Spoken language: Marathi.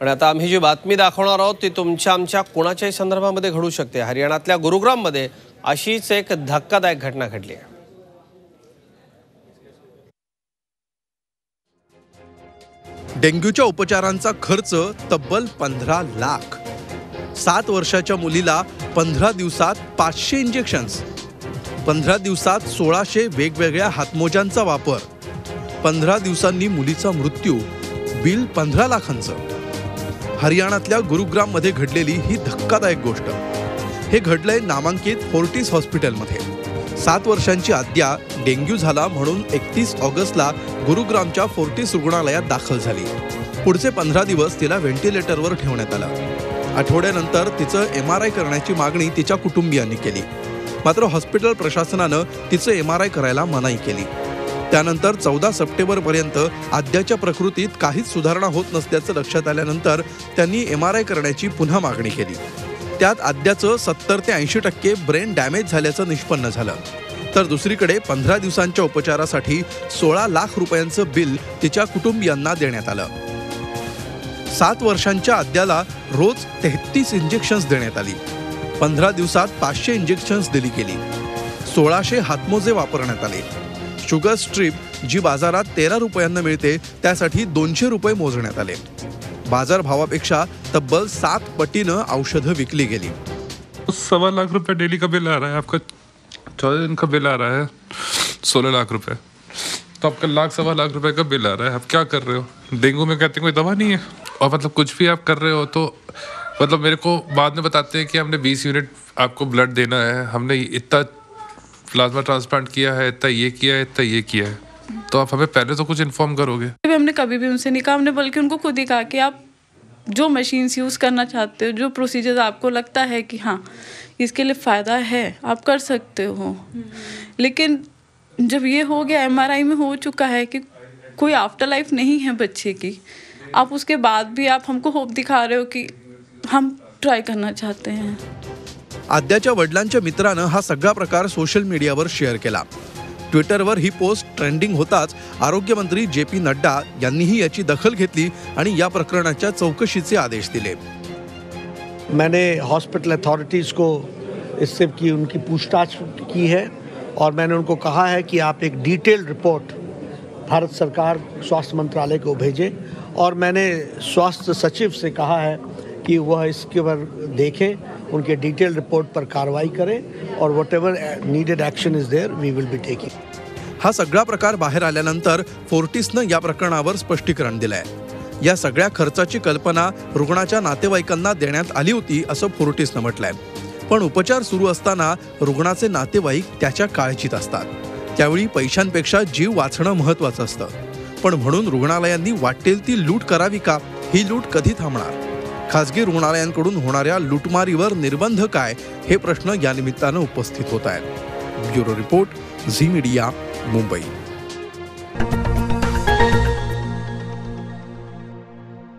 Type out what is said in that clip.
आणि आता आम्ही जी बातमी दाखवणार आहोत ती तुमच्या आमच्या कोणाच्याही संदर्भामध्ये घडू शकते. हरियाणातल्या गुरुग्राममध्ये अशीच एक धक्कादायक घटना घडली आहे. डेंग्यूच्या उपचारांचा खर्च तब्बल पंधरा लाख. सात वर्षाच्या मुलीला पंधरा दिवसात पाचशे इंजेक्शन्स पंधरा दिवसात सोळाशे वेगवेगळ्या हातमोज्यांचा वापर. पंधरा दिवसांनी मुलीचा मृत्यू. बिल पंधरा लाखांचं. हरियाणातल्या गुरुग्राममध्ये घडलेली ही धक्कादायक गोष्ट. हे घडलंय नामांकित फोर्टिस हॉस्पिटलमध्ये. सात वर्षांची आद्या डेंग्यू झाला म्हणून एकतीस ऑगस्टला गुरुग्रामच्या फोर्टिस रुग्णालयात दाखल झाली. पुढचे पंधरा दिवस तिला व्हेंटिलेटरवर ठेवण्यात आलं. आठवड्यानंतर तिचं एम आर आय करण्याची मागणी तिच्या कुटुंबियांनी केली. मात्र हॉस्पिटल प्रशासनानं तिचं एम आर आय करायला मनाई केली. त्यानंतर चौदा सप्टेंबरपर्यंत आद्याच्या प्रकृतीत काहीच सुधारणा होत नसल्याचं लक्षात आल्यानंतर त्यांनी एम आर आय करण्याची पुन्हा मागणी केली. त्यात आद्याचं सत्तर ते ऐंशी टक्के ब्रेन डॅमेज झाल्याचं निष्पन्न झालं. तर दुसरीकडे पंधरा दिवसांच्या उपचारासाठी सोळा लाख रुपयांचं बिल तिच्या कुटुंबियांना देण्यात आलं. सात वर्षांच्या आद्याला रोज तेहतीस इंजेक्शन्स देण्यात आली. पंधरा दिवसात पाचशे इंजेक्शन्स दिली गेली. सोळाशे हातमोजे वापरण्यात आले. शुगर स्ट्रीप जी बाजारात तेरा रुपयांना मिळते, त्यासाठी दोनशे रुपये मोजण्यात आले. बाजारभावापेक्षा तब्बल सात पटीनं औषधं विकली गेली. सवा लाख रुपए डेली का बिल आ रहा है, आपका चौदह दिन का बिल आ रहा है, सोलह लाख रुपए तो आपका लाख सवा लाख रुपए का बिल आ रहा है, आप क्या कर रहे हो? डेंगू में कहते हैं कोई दवा नहीं है? और मतलब कुछ भी आप कर रहे हो तो मतलब मेरे को बाद में बताते हैं कि हमने 20 यूनिट आपको ब्लड देना है, हमने इतना प्लाज्मा ट्रांसप्लांट किया है इतना ये किया है इतना ये किया है। तो आप हमें पहले तो कुछ इन्फॉर्म करोगे? हमने कभी भी उनसे नहीं कहा हमने बल्कि उनको खुद ही कहा कि आप जो मशीन्स यूज़ करना चाहते हो जो प्रोसीजर आपको लगता है कि हाँ इसके लिए फ़ायदा है आप कर सकते हो। लेकिन जब ये हो गया एमआरआई में हो चुका है कि कोई आफ्टर लाइफ नहीं है बच्चे की आप उसके बाद भी आप हमको होप दिखा रहे हो कि हम ट्राई करना चाहते हैं। आद्याच्या वडिलांच्या मित्रानं हा सगळा प्रकार सोशल मीडियावर शेअर केला. ट्विटरवर ही पोस्ट ट्रेंडिंग होताच आरोग्यमंत्री जे पी नड्डा यांनीही याची दखल घेतली आणि या प्रकरणाच्या चौकशीचे आदेश दिले. मैंने हॉस्पिटल अथॉरिटीज़ को इससे की उनकी पूछताछ की है और मैंने उनको कहा है कि आप एक डिटेल रिपोर्ट भारत सरकार स्वास्थ्य मंत्रालय को भेजें। और मैंने स्वास्थ्य सचिव से कहा है कि वह इसके पर देखें उनके डिटेल रिपोर्ट पर कार्रवाई करें और whatever needed action is there we will be taking हा सगळा प्रकार बाहेर आल्यानंतर फोर्टिसनं या प्रकरणावर स्पष्टीकरण दिलंय. या सगळ्या खर्चाची कल्पना रुग्णाच्या नातेवाईकांना देण्यात आली होती असं फोर्टिसनं म्हटलंय. पण उपचार सुरू असताना रुग्णाचे नातेवाईक त्याच्या काळजीत असतात. त्यावेळी पैशांपेक्षा जीव वाचणं महत्वाचं असतं. पण म्हणून रुग्णालयांनी वाटेल ती लूट करावी का? ही लूट कधी थांबणार? खासगी रुग्णालयांकडून होणाऱ्या लुटमारीवर निर्बंध काय हे प्रश्न या निमित्तानं उपस्थित होत आहेत. Bureau report Zee media Mumbai.